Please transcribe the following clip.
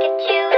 Look at you,